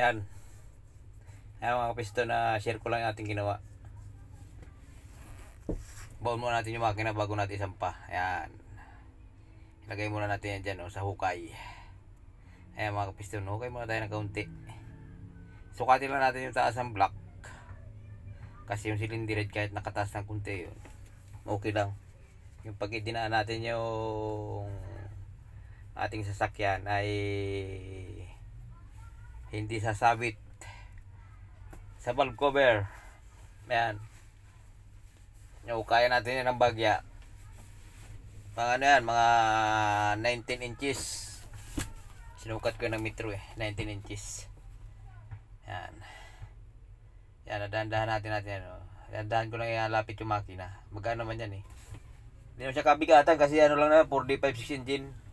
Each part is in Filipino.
Ayan. Ayan mga kapisto na share ko lang yung ating ginawa. Baon muna natin yung makina bago natin isampa. Ayan. Ilagay muna natin yan dyan oh, sa hukay. Ayan mga kapisto, hukay muna tayo ng kaunti. Sukatin lang natin yung taas ng block. Kasi yung silindirid kahit nakataas ng kunti yun. Okay lang. Yung pag natin yung ating sasakyan ay hindi sasabit sa valve cover. Ayan. Yung kaya natin yan ng bagya. Mga ano yan, mga 19 inches. Sinukat ko ng metro eh, 19 inches. Yan. Yan, dahan-dahan natin natin ano. Dahan-dahan ko lang ilalapit yung makina. Magkano man yan eh. Hindi naman siya kabigatan kasi ano lang na 4D56 engine.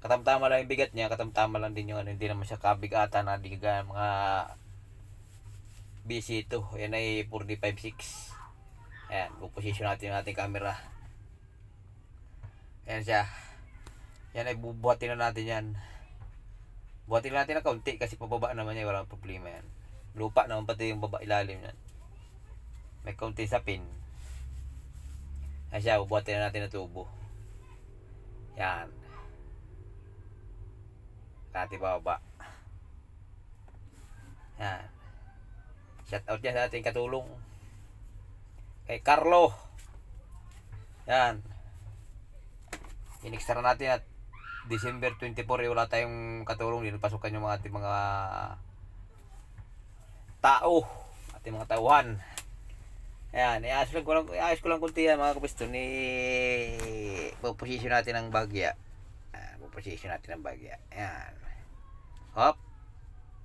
Katamtama lang yung bigat niya, katamtama lang din yung ano, hindi naman siya kabigatan na di kagaya mga BC2. Yan ay 4D56. Ayan, puposisyon natin yung ating camera. Ayan siya. Yan ay bubuhatin na natin yan. Buhatin natin ng kaunti kasi pababa naman yan, walang problema yan. Lupa naman pati yung baba ilalim yan. May kaunti sa pin. Ayan siya, bubuhatin na natin ng tubo. Yan. Kati baba. Yan. Shout out yan sa ating katulong. Kay Carlo. Yan. Inextra natin at December 24 eh, wala tayong katulong din pasukan yung mga ating mga tao ating mga tauhan ayan iayos ko lang iayos ko lang kunti yan mga kapisto ni puposisyon natin ng bagya ayan puposisyon natin ng bagya ayan hop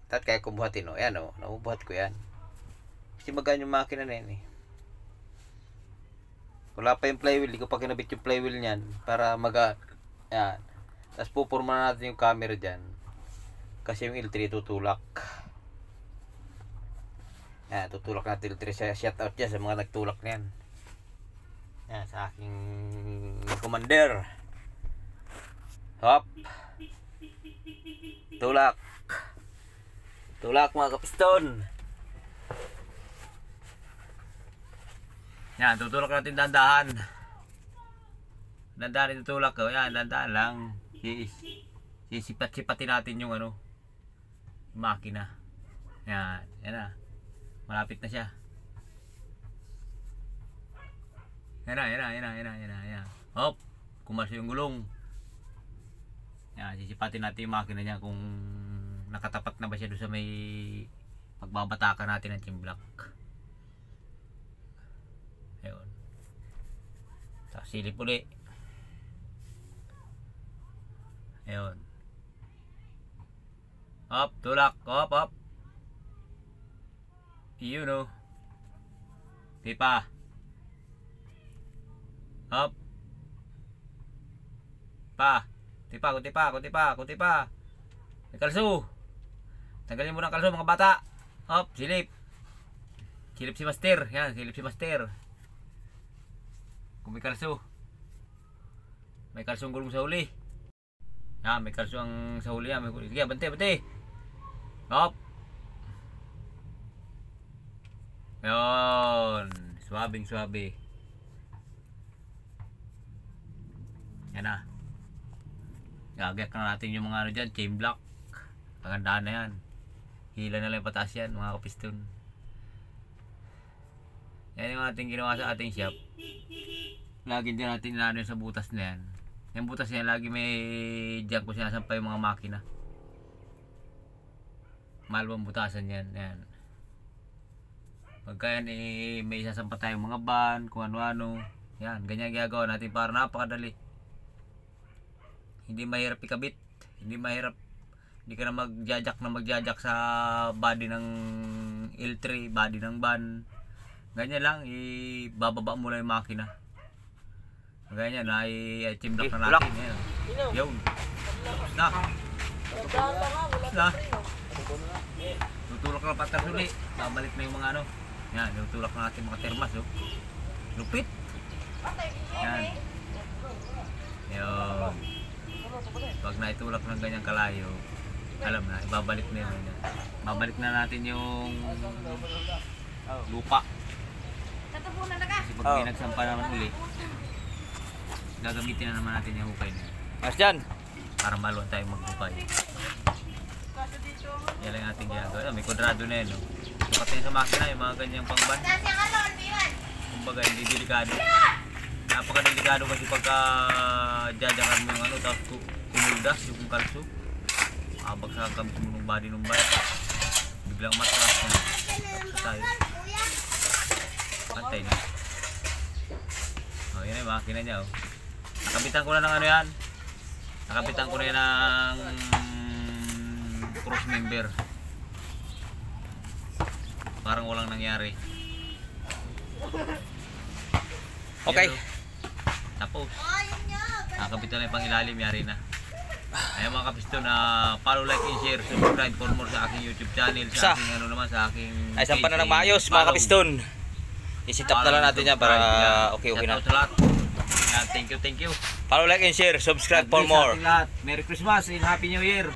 tat kaya kong buhatin o ayan o nabubuhat ko yan kasi magaan yung makina na yan eh wala pa yung flywheel, di ko pa kinabit yung flywheel niyan para maga yan. Tapos pupurma natin yung camera diyan. Kasi yung L3 tutulak. Yan, tutulak natin L3 sa shout out dyan sa mga nagtulak na yan. Yan, sa aking commander. Hop. Tulak. Tulak mga kapiston. Yan, tutulak natin dandahan. Dandahan tutulak ko. Yan, dandahan lang. Sis sisipat-sipatin natin yung ano, makina. Yan, yan na. Malapit na siya. Yan na, yan na, yan na, yan na, yan na. Hop, kumaso yung gulong. Yan, sisipatin natin yung makina niya kung nakatapat na ba siya doon sa may pagbabatakan natin ng chimblock. Ayun. Tapos silip uli. Ayun. Up, tulak. Up, up. Yun o. Pipa. Up. Pa. Kunti pa, kunti pa, kunti pa, kunti pa. Kalso. Tanggalin mo ng kalso mga bata. Up, silip. Silip si Master. Yan, silip si Master. Kung may kalso. May kalsong gulong sa huli. Yan, may kalso ang sa huli yan. May, sige, bante, bante. Hop. Yun. Swabing swabe. Yan na. Gagak na natin yung mga ano dyan. Chain block. Pagandaan na yan. Hila na lang pataas yan mga kapiston. Yan yung ating ginawa sa ating shop. Lagi din natin inano sa butas na yan. Yung butas na yan, lagi may dyan ko sinasampay yung mga makina. Malawang butasan yan. Yan. Pagka yan, eh, may isasampa tayong mga ban, kung ano-ano. Yan, ganyan ginagawa natin para napakadali. Hindi mahirap ikabit. Hindi mahirap. Hindi ka na magjajak na magjajak sa body ng L3, body ng ban. Ganyan lang, ibababa mo lang yung makina. Ganyan, ay chimlock na natin. Yan. Yun. Na. Na. Tutulak na patas uli. Babalik na yung mga ano. Yan, tutulak na natin mga termas. Oh. Lupit. Yan. Yun. Pag naitulak ng ganyang kalayo, alam na, ibabalik na yun. Babalik na natin yung lupa. Tatapunan na ka. Kasi pag Oh. may nagsampa naman uli, gagamitin na naman natin yung hukay na yun Mas dyan. para maluwan tayo maghukay. Yan lang ating ginagawa. May kwadrado na yun. No? Yun sa makina yung mga ganyang pangban. Kumbaga, hindi delikado. Napaka-delikado kasi pagka jajakan mo yung ano, tapos ku- kumuldas yung kalso. Abagsakan kami sa ng body ng bike. Biglang matras na. Patay. Patay na. Oh, yun yung makina niya. Oh. Nakabitan ko na ng ano yan. Nakabitan ko na yan ng cross member. Parang walang nangyari. Okay. Yan, oh. Tapos, nakabitan na yung pangilalim, yari na. Ayun mga kapisto na follow, like, and share, subscribe for more sa aking YouTube channel, Isa. sa aking ano naman, sa aking Ay, sampan na page, ng maayos mga follow. kapiston. I-sit up na lang natin yan para okay okay na. Shout out sa lahat. Yan, thank you, thank you. Follow, like, and share. Subscribe for sa more. Merry Christmas and Happy New Year.